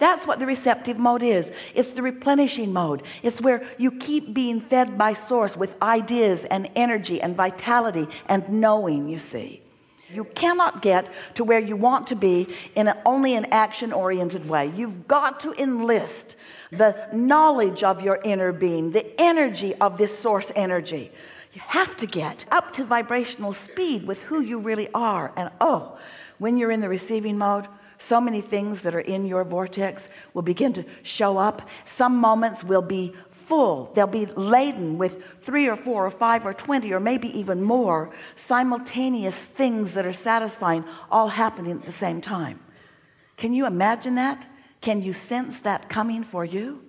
that's what the receptive mode is. It's the replenishing mode. It's where you keep being fed by source with ideas and energy and vitality and knowing you see. You cannot get to where you want to be in a, only an action oriented way. You've got to enlist the knowledge of your inner being the energy of this source energy. You have to get up to vibrational speed with who you really are. And oh when you're in the receiving mode so many things that are in your vortex will begin to show up. Some moments will be full. They'll be laden with three or four or five or 20 or maybe even more simultaneous things that are satisfying all happening at the same time. Can you imagine that? Can you sense that coming for you